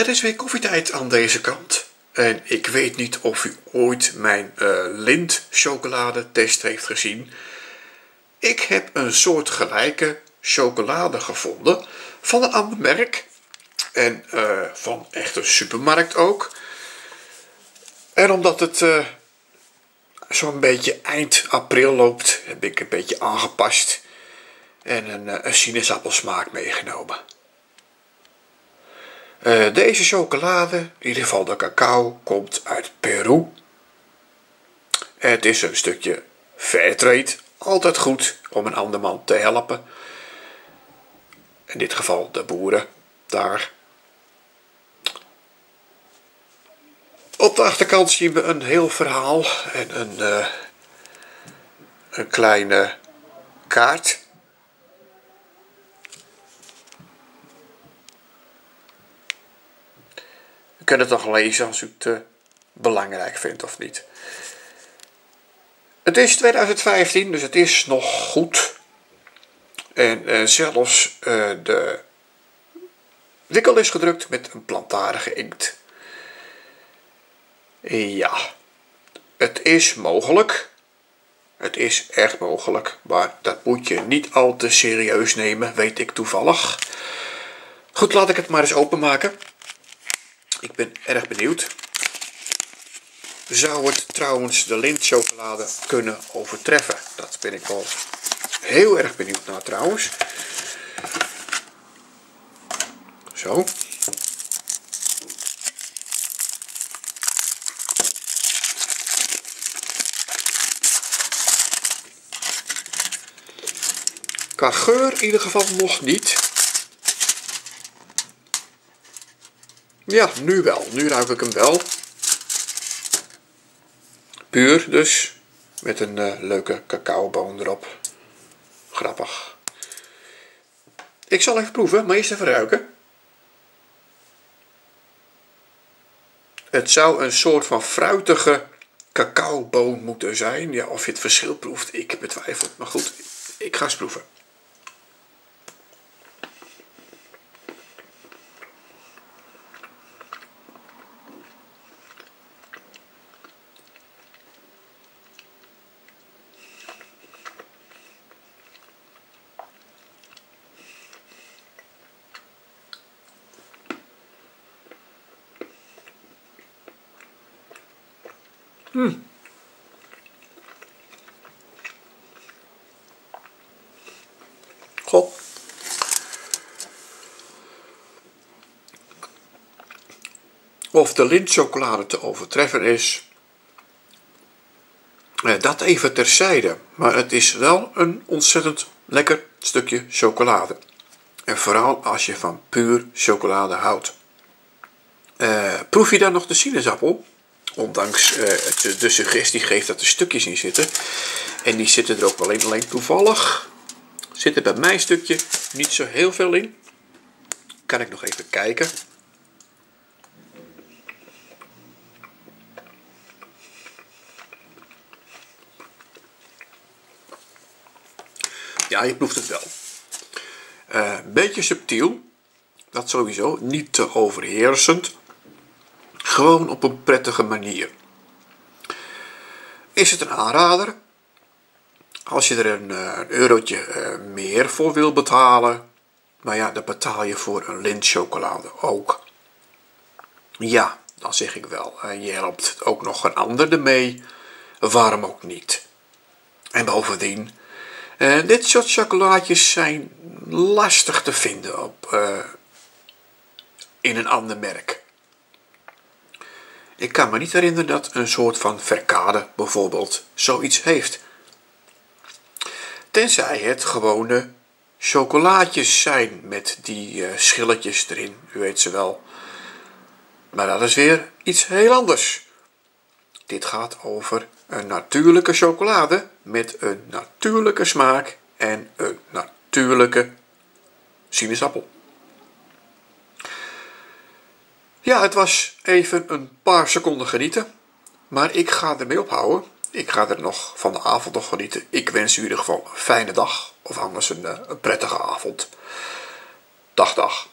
Het is weer koffietijd aan deze kant. En ik weet niet of u ooit mijn uh, lint chocoladetest heeft gezien. Ik heb een soort gelijke chocolade gevonden van een ander merk. En uh, van echt een supermarkt ook. En omdat het uh, zo'n beetje eind april loopt, heb ik een beetje aangepast. En een, een sinaasappelsmaak meegenomen. Uh, deze chocolade, in ieder geval de cacao, komt uit Peru. Het is een stukje fairtrade, altijd goed om een ander man te helpen. In dit geval de boeren daar. Op de achterkant zien we een heel verhaal en een, uh, een kleine kaart. Kunt het nog lezen als u het uh, belangrijk vindt of niet. Het is 2015, dus het is nog goed. En uh, zelfs uh, de wikkel is gedrukt met een plantaardige inkt. Ja, het is mogelijk. Het is echt mogelijk, maar dat moet je niet al te serieus nemen, weet ik toevallig. Goed, laat ik het maar eens openmaken. Ik ben erg benieuwd. Zou het trouwens de lintchocolade kunnen overtreffen? Dat ben ik wel heel erg benieuwd naar trouwens. Zo. Qua geur in ieder geval nog niet. Ja, nu wel. Nu ruik ik hem wel. Puur dus. Met een uh, leuke cacaoboon erop. Grappig. Ik zal even proeven, maar eerst even ruiken. Het zou een soort van fruitige cacaoboon moeten zijn. Ja, of je het verschil proeft, ik betwijfel. Maar goed, ik ga eens proeven. Hmm. Goh. Of de lintchocolade te overtreffen is, eh, dat even terzijde. Maar het is wel een ontzettend lekker stukje chocolade. En vooral als je van puur chocolade houdt. Uh, proef je dan nog de sinaasappel? Ondanks het de suggestie geeft dat er stukjes in zitten. En die zitten er ook wel in. Alleen toevallig zit er bij mijn stukje niet zo heel veel in. Kan ik nog even kijken. Ja, je proeft het wel. Uh, beetje subtiel. Dat sowieso. Niet te overheersend. Gewoon op een prettige manier. Is het een aanrader? Als je er een, eh, een eurotje uh, meer voor wil betalen, maar ja, dan betaal je voor een lintchocolade ook. Ja, dan zeg ik wel, uh, je helpt ook nog een ander ermee. Waarom ook niet? En bovendien, dit soort chocolaatjes zijn lastig te vinden op, in een ander merk. Ik kan me niet herinneren dat een soort van verkade bijvoorbeeld zoiets heeft. Tenzij het gewone chocolaatjes zijn met die uh, schilletjes erin, u weet ze wel. Maar dat is weer iets heel anders. Dit gaat over een natuurlijke chocolade met een natuurlijke smaak en een natuurlijke sinaasappel. Ja, het was even een paar seconden genieten. Maar ik ga ermee ophouden. Ik ga er nog van de avond nog genieten. Ik wens u in ieder geval een fijne dag. Of anders een, eh, een prettige avond. Dag, dag.